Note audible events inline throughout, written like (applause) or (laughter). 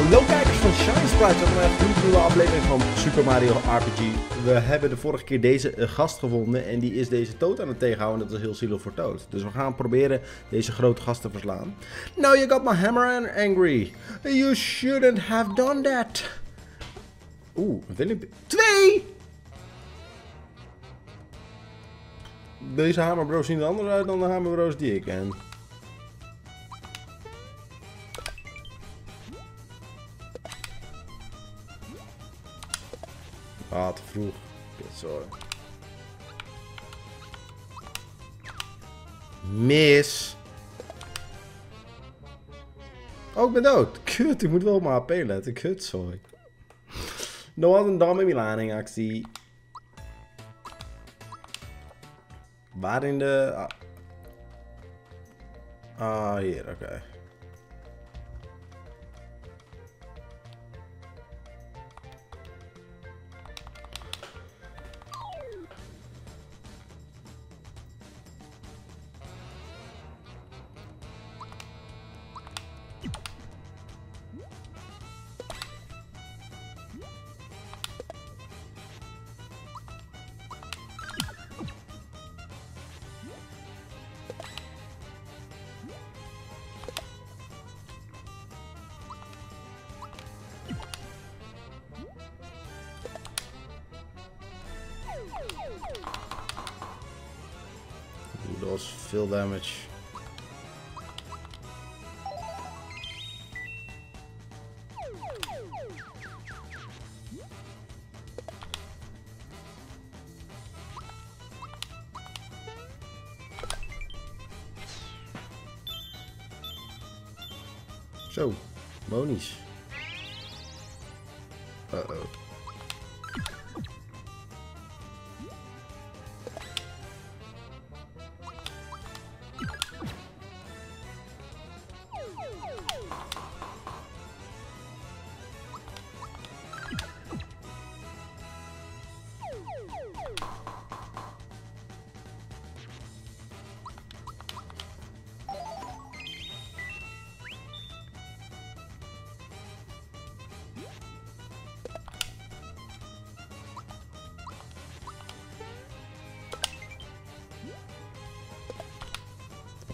Hallo kijkers van Shine Sprite, welkom bij een nieuwe aflevering van Super Mario RPG. We hebben de vorige keer deze eh, gast gevonden en die is deze Toad aan het tegenhouden. Dat is heel zielig voor Toad. Dus we gaan proberen deze grote gast te verslaan. Now you got my hammer and angry. You shouldn't have done that. Oeh, Willem... Twee! Deze hamerbroos zien er anders uit dan de hamerbroos die ik ken. Ah, te vroeg. Sorry. Mis. Oh, ik ben dood. (laughs) Kut, ik moet wel op mijn HP letten. Kut, sorry. Nog wat een damme Milaning actie. Waar in de... Ah, ah hier, oké. Damage. Zo, monies. Uh-oh.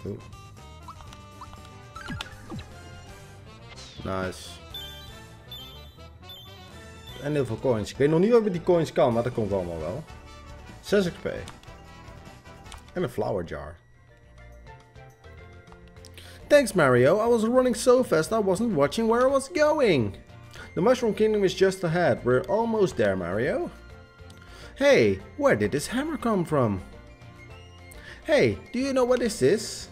Oeh. Nice. En heel veel coins. Ik weet nog niet wat met die coins kan, maar dat komt allemaal wel. 6 XP. En een flower jar. Thanks Mario, I was running so fast I wasn't watching where I was going. The Mushroom Kingdom is just ahead. We're almost there, Mario. Hey, where did this hammer come from? Hey, do you know what this is?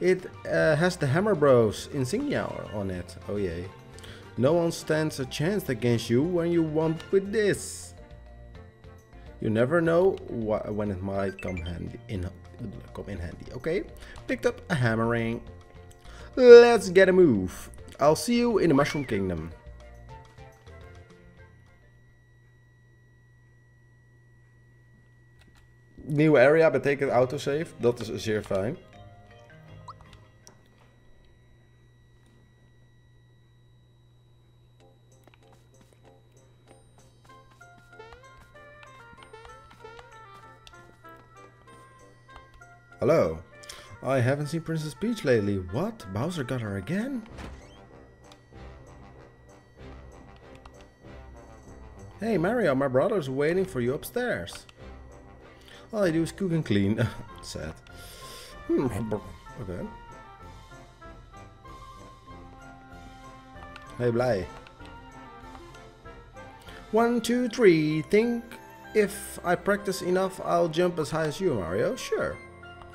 It uh, has the Hammer Bros insignia on it. Oh yeah. No one stands a chance against you when you want with this. You never know wh when it might come handy in come in handy. Okay, picked up a hammering. Let's get a move. I'll see you in the Mushroom Kingdom. Nieuwe area betekent autosave. Dat is zeer fijn. Hello. I haven't seen Princess Peach lately. What? Bowser got her again? Hey Mario, my brother's waiting for you upstairs. All I do is cook and clean. (laughs) Sad. Hmm. Okay. Hey, blij. One, two, three. Think if I practice enough, I'll jump as high as you, Mario. Sure.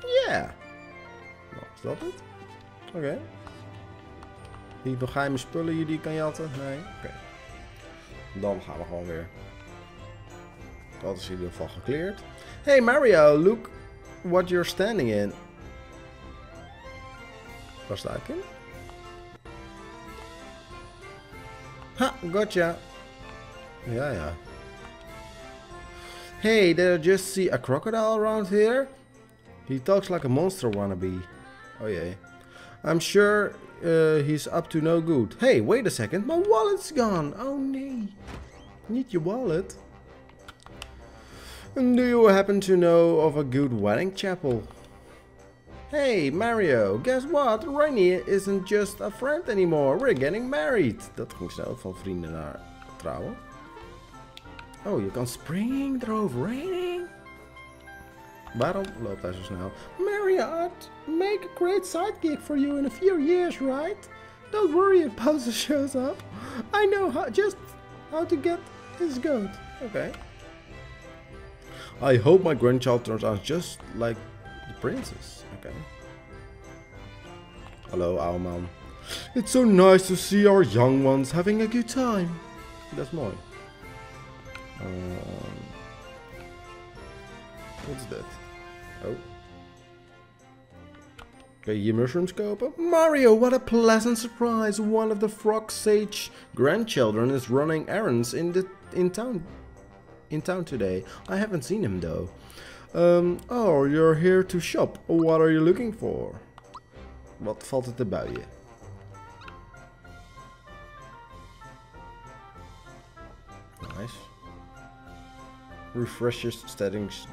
Yeah. Nou, is dat het? Oké. Nog geheime spullen hier die ik kan jatten? Nee? Oké. Dan gaan we gewoon weer. Dat is in ieder geval gekleerd. Hey Mario, look what you're standing in. Waar sta ik in? Ha, gotcha. Ja, ja. Hey, did I just see a crocodile around here? He talks like a monster wannabe. Oh yeah. I'm sure uh, he's up to no good. Hey, wait a second, my wallet's gone. Oh nee. Need your wallet. And do you happen to know of a good wedding chapel? Hey Mario, guess what? Raini isn't just a friend anymore. We're getting married. Dat ging snel van vrienden naar trouwen. Oh, je kan springen eroverheen. Waarom loopt hij zo snel? Marriott, make a great sidekick for you in a few years, right? Don't worry if Bowser (laughs) shows up. I know how, just how to get his goat. Okay. I hope my grandchild turns out just like the princess. Okay. Hello, our mom. It's so nice to see our young ones having a good time. That's mine. Um, what's that? Oh. Je hier mushrooms kopen? Mario, what a pleasant surprise! One of the Frog Sage grandchildren is running errands in the in town in town today. I haven't seen him though. Um, oh, you're here to shop. What are you looking for? Wat valt er te buien? Nice. Refresh your settings.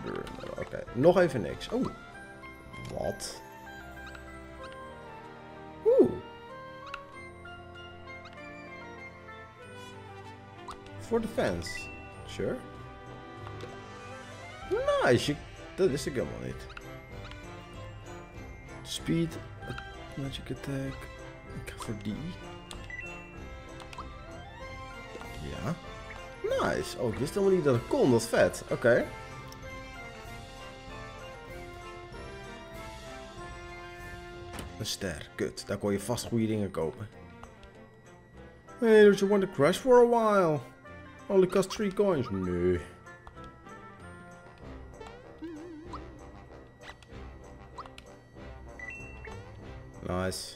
Oké, okay. nog even niks. Oh, wat? Oeh. For the fans. Sure. Nice, dat wist ik helemaal niet. Speed, magic attack. Ik ga voor die. Ja. Nice. Oh, ik wist helemaal niet dat het kon. Dat is vet. Oké. Okay. Een ster. Kut. Daar kon je vast goede dingen kopen. Hey, don't you want to crash for a while? Only cost 3 coins. Nee. Nice.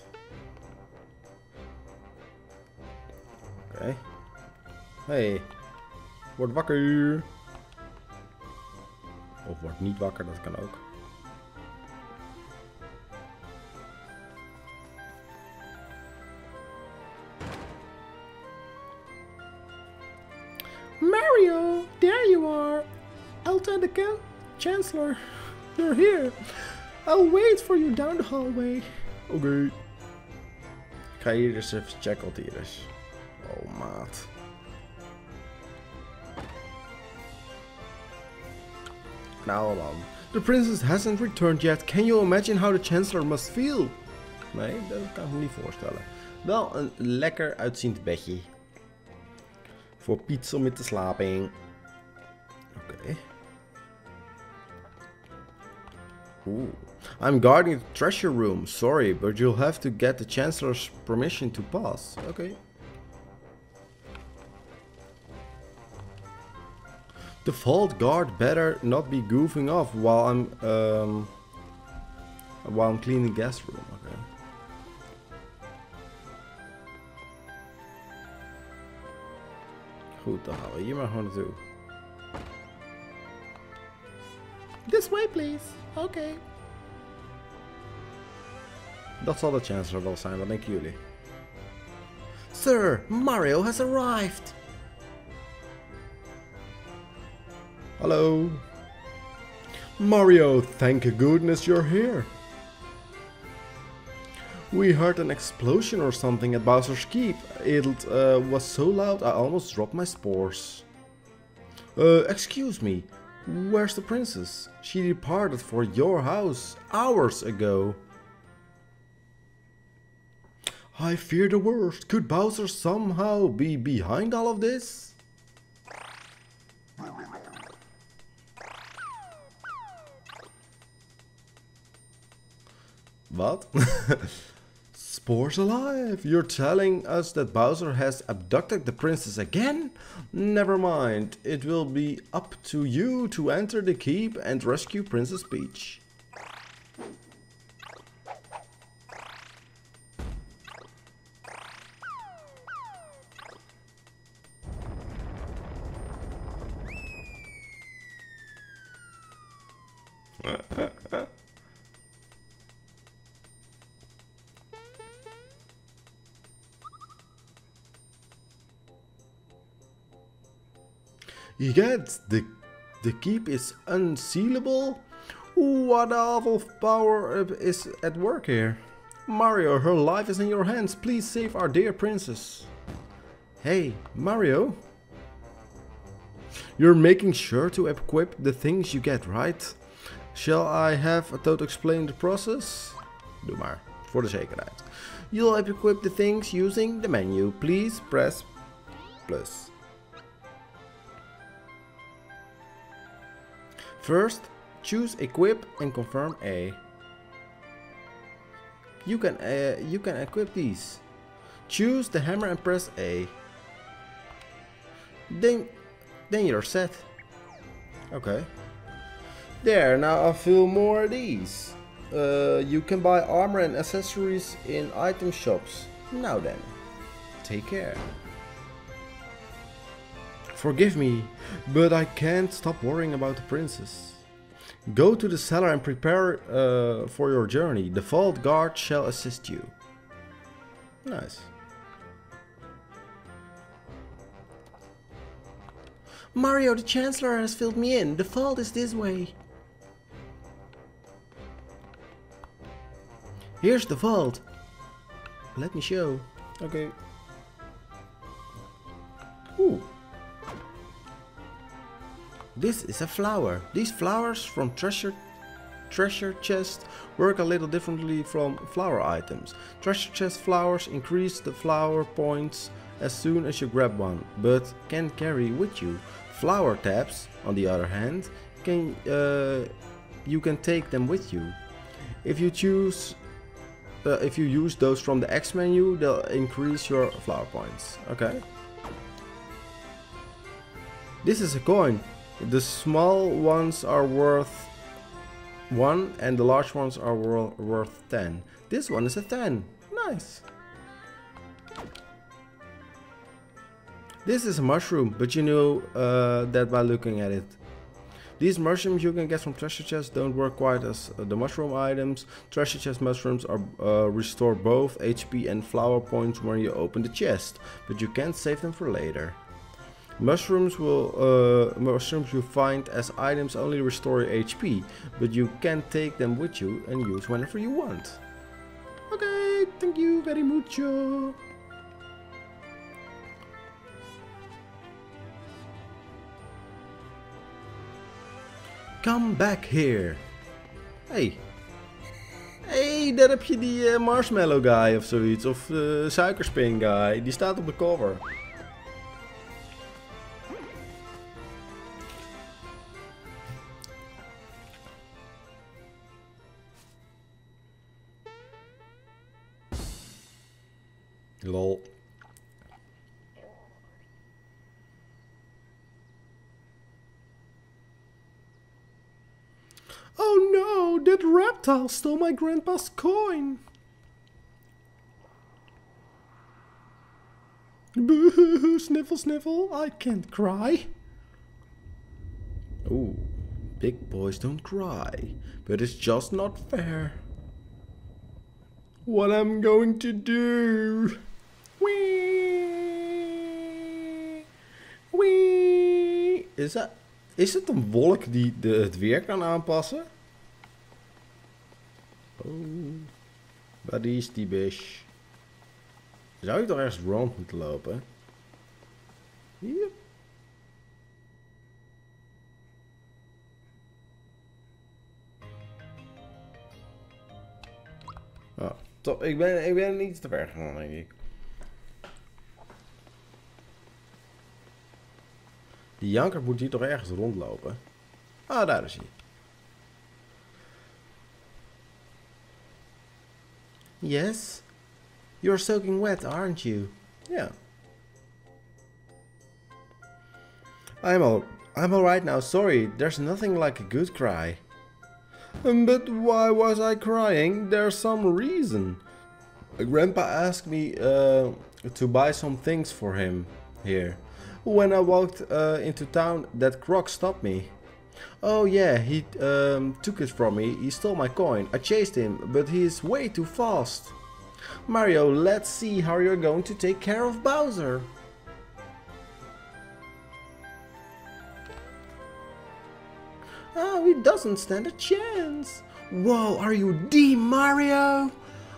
Oké. Hey. Word wakker. Of word niet wakker, dat kan ook. Mario, there you are. Alta the Chancellor, you're here. I'll wait for you down the hallway. Oké. Okay. Ik ga hier eens even checken wat hier is. Oh, maat. Nou man. The princess hasn't returned yet. Can you imagine how the chancellor must feel? Nee, dat kan ik me niet voorstellen. Wel een lekker uitziend bedje. Voor Piet om mee te slapen. Oké. Okay. Oeh. I'm guarding the treasure room. Sorry, but you'll have to get the Chancellor's permission to pass. Okay. The vault guard better not be goofing off while I'm um, while I'm cleaning guest room. Okay. Goed, dan gaan we hier maar gewoon. This way, please. Okay. Dat zal de Chancellor wel zijn, wat denken jullie? Sir, Mario has arrived! Hallo? Mario, thank goodness you're here. We heard an explosion or something at Bowser's Keep. It uh, was so loud I almost dropped my spores. Uh, excuse me, where's the princess? She departed for your house hours ago. I fear the worst. Could Bowser somehow be behind all of this? What? (laughs) Spores alive! You're telling us that Bowser has abducted the princess again? Never mind, it will be up to you to enter the keep and rescue Princess Peach. (laughs) Yet the, the keep is unsealable? What awful power is at work here? Mario, her life is in your hands. Please save our dear princess. Hey, Mario? You're making sure to equip the things you get, right? Shall I have Toto explain the process? Doe maar, voor de zekerheid. You'll equip the things using the menu. Please press plus. First, choose equip and confirm A. You can uh, you can equip these. Choose the hammer and press A. Then then you're set. Okay. There, now I feel more at ease. Uh, you can buy armor and accessories in item shops. Now then, take care. Forgive me, but I can't stop worrying about the princess. Go to the cellar and prepare uh, for your journey. The vault guard shall assist you. Nice. Mario, the Chancellor has filled me in. The vault is this way. Here's the vault. Let me show. Okay. Ooh. This is a flower. These flowers from treasure treasure chest work a little differently from flower items. Treasure chest flowers increase the flower points as soon as you grab one, but can carry with you. Flower tabs, on the other hand, can uh, you can take them with you. If you choose uh, if you use those from the X menu, they'll increase your flower points. Okay. This is a coin. The small ones are worth 1 and the large ones are wor worth 10. This one is a 10. Nice. This is a mushroom, but you know uh, that by looking at it. These mushrooms you can get from treasure chests don't work quite as uh, the mushroom items. Treasure chest mushrooms are uh, restore both HP and flower points when you open the chest, but you can't save them for later. Mushrooms will uh, mushrooms you find as items only restore HP, but you can take them with you and use whenever you want. Okay, thank you very mucho. Come back here. Hey. Hey, daar heb je die uh, marshmallow guy of zoiets. Of uh, suikerspin guy. Die staat op de cover. Lol. Oh no, that reptile stole my grandpa's coin. Boo, hoo hoo, sniffle, sniffle, I can't cry. Oh, big boys don't cry, but it's just not fair. What I'm going to do? Wee. Is dat Is het een wolk die de, het weer kan aanpassen? Oh, waar is die bush? Zou ik toch ergens rond moeten lopen? Hier? Oh, top. Ik ben, ik ben niet te ver gegaan, denk ik. Die janker moet hier toch ergens rondlopen? Ah, daar is hij. Yes? You're soaking wet, aren't you? Yeah. I'm all I'm alright now, sorry. There's nothing like a good cry. Um, but why was I crying? There's some reason. Grandpa asked me uh, to buy some things for him here. When I walked uh, into town, that croc stopped me. Oh yeah, he um, took it from me, he stole my coin. I chased him, but he is way too fast. Mario, let's see how you're going to take care of Bowser. Oh, he doesn't stand a chance. Whoa, are you D Mario?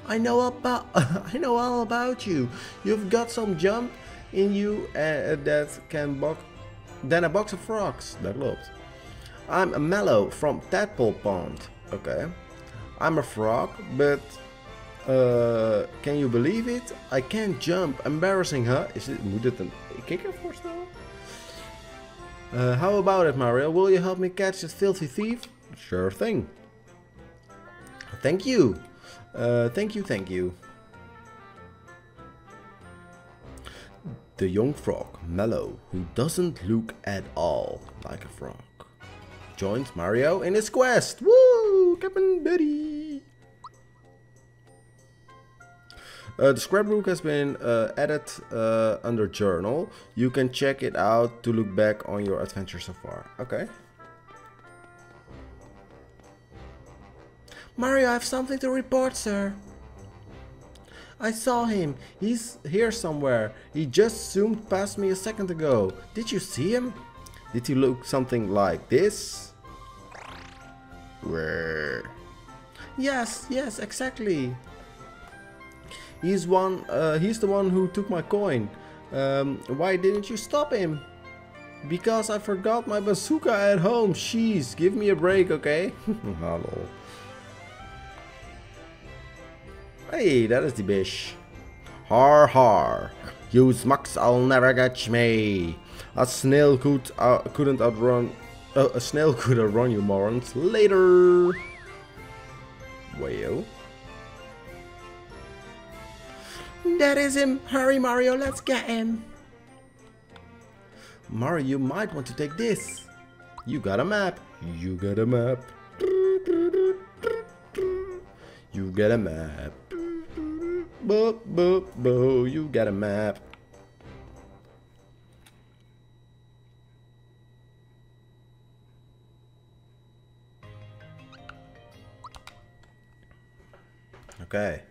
I know about (laughs) I know all about you. You've got some jump in you uh, that can box than a box of frogs. Dat klopt. I'm a Mallow from Tadpole Pond. Okay. I'm a frog, but uh, can you believe it? I can't jump. Embarrassing, huh? Is it, moet het een kikker voorstellen? Uh, how about it, Mario? Will you help me catch this filthy thief? Sure thing. Thank you. Uh, thank you, thank you. The young frog, Mallow, who doesn't look at all like a frog, joins Mario in his quest. Woo! Captain Betty! Uh, the scrapbook has been uh, added uh, under journal. You can check it out to look back on your adventure so far. Okay. Mario, I have something to report, sir. I saw him. He's here somewhere. He just zoomed past me a second ago. Did you see him? Did he look something like this? Where? Yes, yes, exactly. He's one. Uh, he's the one who took my coin. Um, why didn't you stop him? Because I forgot my bazooka at home. Jeez, give me a break, okay? (laughs) Hallo. Hey, dat the die bish. Har har. You smacks, I'll never catch me. A snail could uh, couldn't outrun. Uh, a snail (laughs) could outrun you, morons. Later. Well. That is him. Hurry, Mario. Let's get him. Mario, you might want to take this. You got a map. You got a map. You got a map. Boo, boo, boo, you got a map. Okay.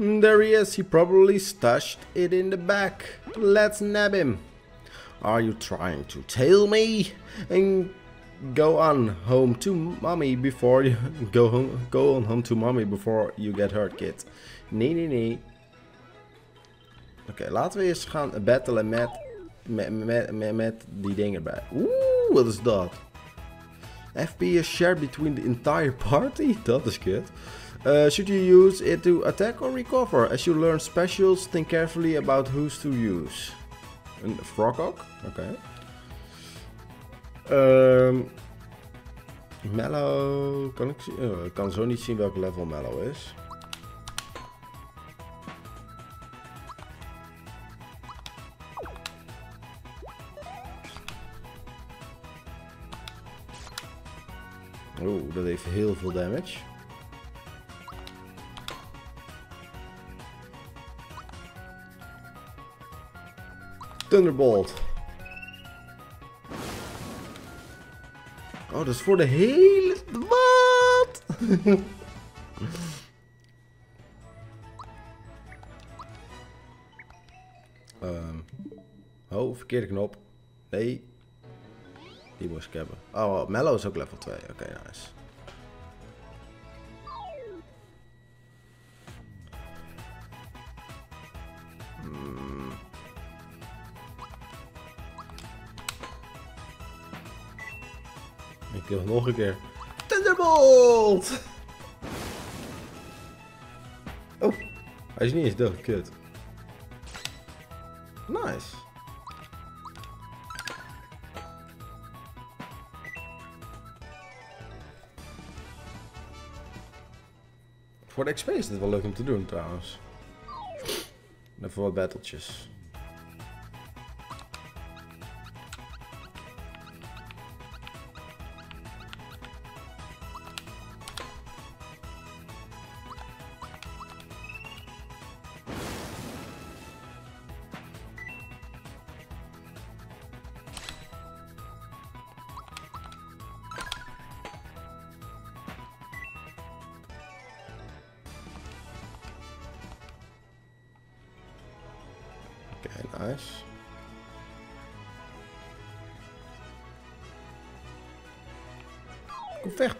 Mm, there he is, he probably stashed it in the back. Let's nab him. Are you trying to tail me? And go on home to mommy before you (laughs) go home go on home to mommy before you get hurt kid. Nee nee nee. Oké, okay, laten we eens gaan battlen met met, met, met, met die dingen bij. Oeh, wat is dat? FP is shared between the entire party? (laughs) Dat is kut. Uh, should you use it to attack or recover? As you learn specials, think carefully about who's to use. Een frog. Okay. Um, Mellow, kan ik, uh, ik kan zo niet zien welk level Mellow is. Oeh, dat heeft heel veel damage. Thunderbolt. Oh, dat is voor de hele... Wat? (laughs) Oh, verkeerde knop. Nee. Die moest ik hebben. Oh, Mellow is ook level 2. Oké, nice. Ik nog een keer. Thunderbolt! Oh, hij is niet eens dood. Kut. Nice. Voor de XP is het wel leuk om te doen trouwens. Even wat battletjes.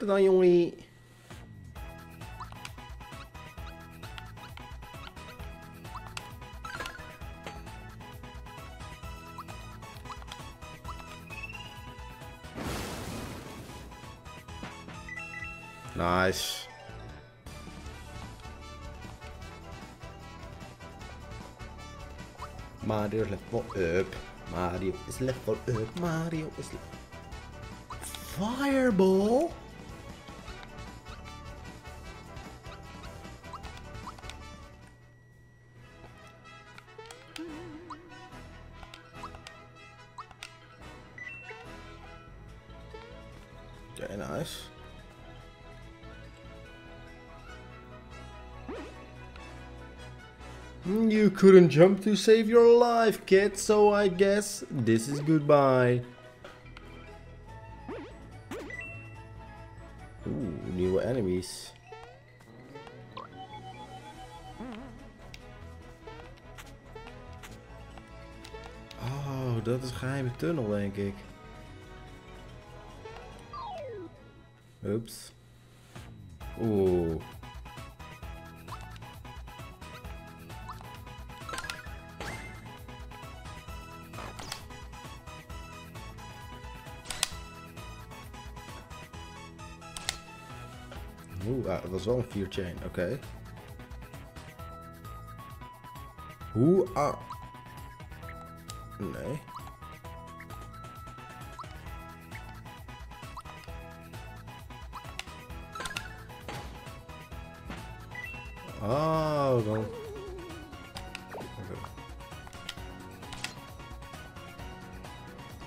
Vechten dan. Nice. Mario level up. Mario is level up. Mario is Fireball? Couldn't jump to save your life, kid, so I guess this is goodbye. Ooh, new enemies. Oh, dat is geheime tunnel, denk ik. Oeps. Oeh. Dat was wel een 4 chain, oké. Okay. Hoe ah. Nee. Oh, dan.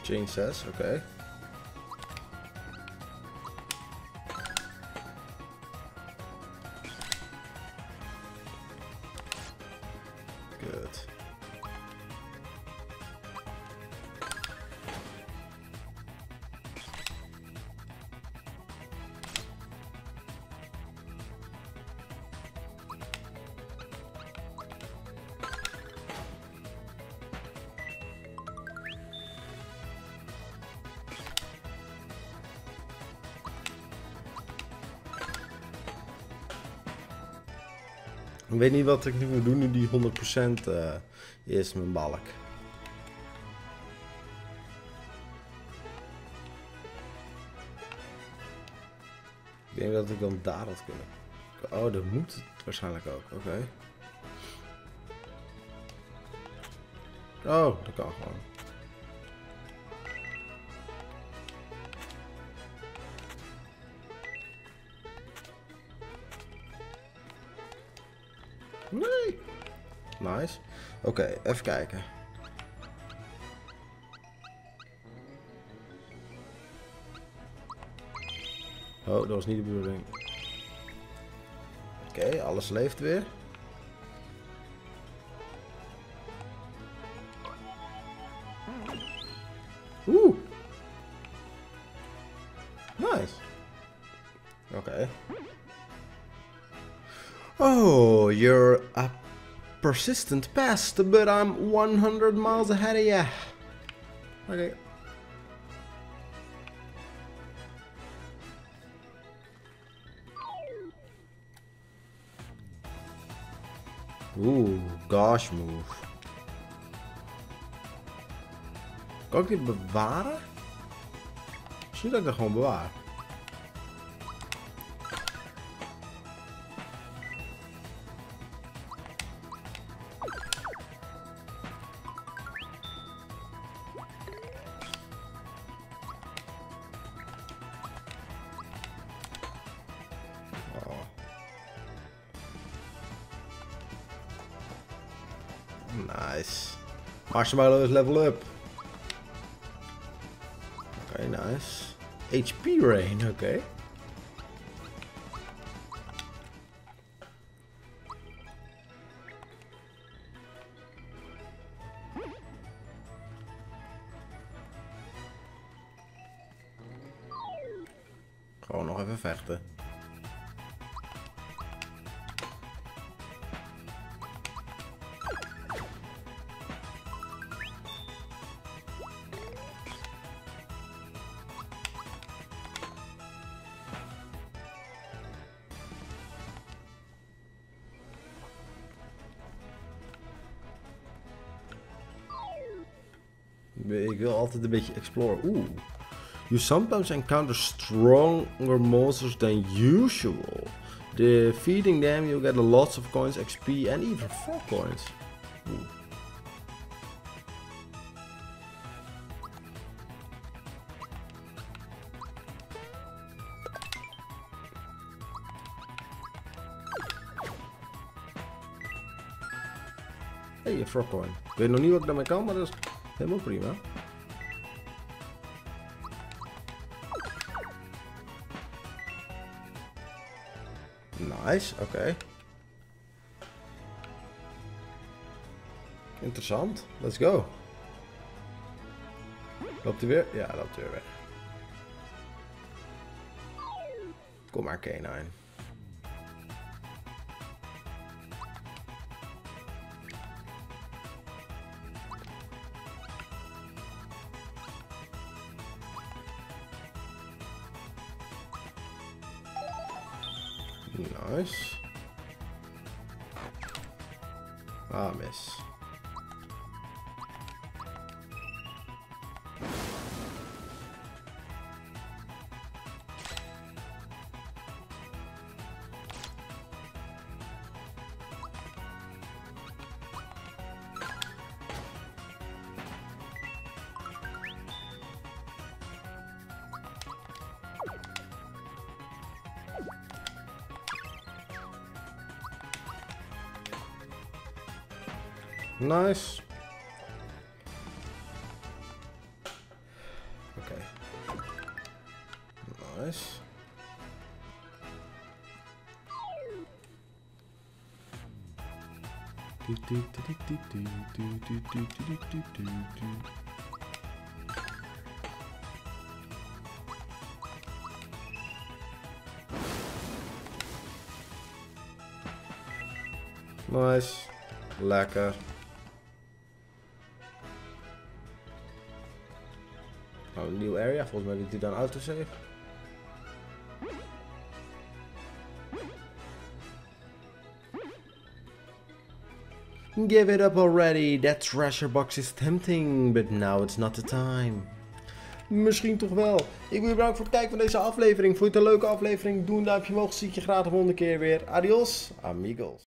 Chain 6, oké. Okay. Weet niet wat ik nu moet doen nu die 100% uh, is mijn balk. Ik denk dat ik dan daar had kunnen. Oh, dat moet het waarschijnlijk ook. Oké. Oh, dat kan gewoon. Nice. Oké, even kijken. Oh, dat was niet de bedoeling. Oké, alles leeft weer. Persistent pest, but I'm 100 miles ahead of you. Okay. Oeh, gosh move. Kan ik dit bewaren? Misschien dat ik dat gewoon. Marshmallow is level up. Okay, nice. HP rain, okay. Gewoon nog even vechten. Altijd een beetje exploren. Oeh. You sometimes encounter stronger monsters than usual. Defeating them you get lots of coins, XP and even 4 coins. Oeh. Hey, een frogcoin. Ik weet nog niet wat ik daarmee kan, maar dat is helemaal prima. Nice, oké. Interessant. Let's go. Loopt hij weer? Ja, loopt hij weer weg. Kom maar, K9. Nice. Okay. Nice. Nice. Lekker. Oh, een nieuw area. Volgens mij doet hij dan autosave. Give it up already. That treasure box is tempting, but now it's not the time. Misschien toch wel. Ik wil je bedanken voor het kijken van deze aflevering. Vond je het een leuke aflevering? Doe een duimpje omhoog. Zie ik je graag de volgende keer weer. Adios, amigos.